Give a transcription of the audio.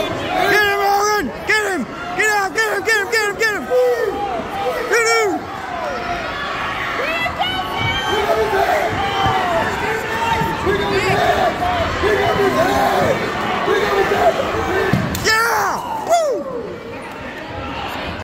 Right.